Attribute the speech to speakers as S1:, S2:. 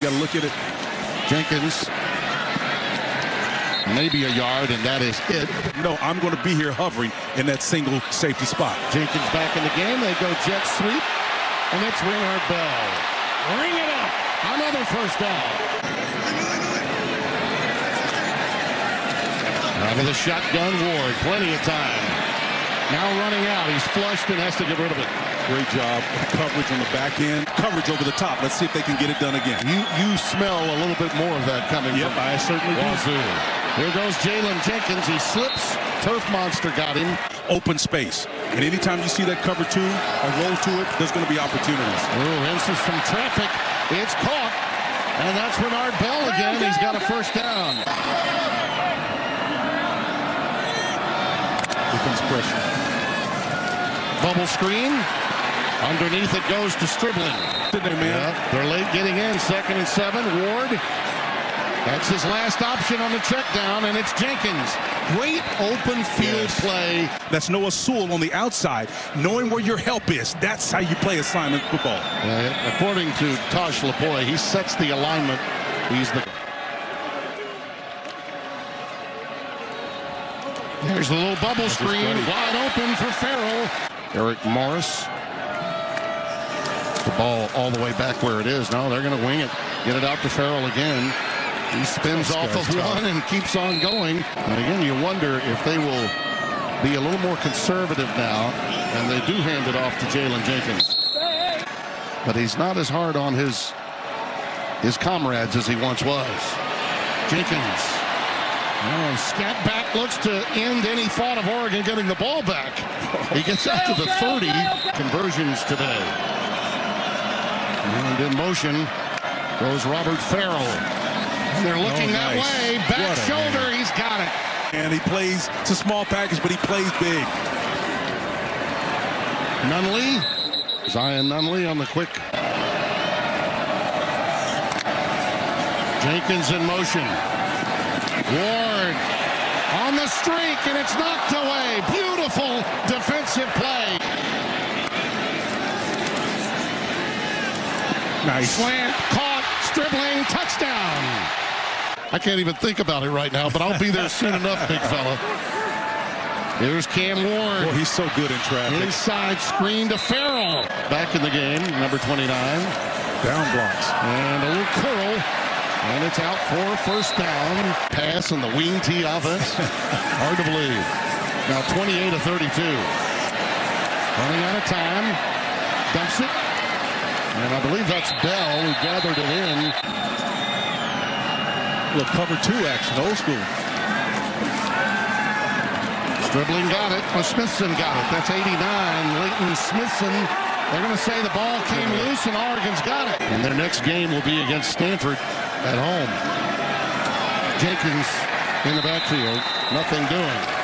S1: Got to look at it.
S2: Jenkins, maybe a yard, and that is it.
S1: No, I'm going to be here hovering in that single safety spot.
S2: Jenkins back in the game. They go jet sweep, and it's Renard Bell. Ring it up. Another first down. Out of the shotgun, Ward. Plenty of time. Now running out. He's flushed and has to get rid of it.
S1: Great job of coverage on the back end. Coverage over the top. Let's see if they can get it done again.
S2: You you smell a little bit more of that coming
S1: Yep,
S2: from
S1: I certainly do.
S2: Wazoo. Here goes Jaylen Jenkins. He slips. Turf Monster got him.
S1: Open space. And anytime you see that cover two or roll to it, there's going to be opportunities.
S2: Ooh, inches from traffic. It's caught. And that's Renard Bell again. He's got a first down.
S1: Defense pressure.
S2: Bubble screen. Underneath it goes to Stribling.
S1: There, man.
S2: Yeah, they're late getting in. Second and seven. Ward. That's his last option on the check down, and it's Jenkins. Great open field
S1: Yes.
S2: play.
S1: That's Noah Sewell on the outside. Knowing where your help is, that's how you play assignment football.
S2: Uh, according to Tosh Lapoy, he sets the alignment. He's the. There's the little bubble screen, wide open for Ferrari. Eric Morris. The ball all the way back where it is. No, they're going to wing it. Get it out to Ferrari again. He spins off of
S1: tough.
S2: one and keeps on going. And again, you wonder if they will be a little more conservative now, and they do hand it off to Jaylen Jenkins but he's not as hard on his his comrades as he once was. Jenkins. Oh, scat back looks to end any thought of Oregon getting the ball back. He gets out to the 30 conversions today. And in motion goes Robert Ferrari. And they're looking
S1: Oh,
S2: that
S1: nice.
S2: way. Back shoulder,
S1: man.
S2: he's got it.
S1: And he plays, it's a small package, but he plays big.
S2: Nunley. Zion Nunley on the quick. Jenkins in motion. Ward on the streak, and it's knocked away. Beautiful defensive play.
S1: Nice.
S2: Slant, caught, Stribling, touchdown. I can't even think about it right now, but I'll be there soon enough, big fella. Here's Cam Ward.
S1: Boy, he's so good in traffic.
S2: Inside screen to Ferrari. Back in the game, number 29.
S1: Down blocks.
S2: And a little curl. And it's out for first down. Pass in the wing T offense. Hard to believe. Now 28 to 32. Running out of time. Dumps it. And I believe that's Bell who gathered it in.
S1: Look, cover two action, old school.
S2: Stribling got it. Smithson got it. That's 89. Leyton Smithson. They're going to say the ball came loose and Oregon's got it. And their next game will be against Stanford at home. Jenkins in the backfield. Nothing doing.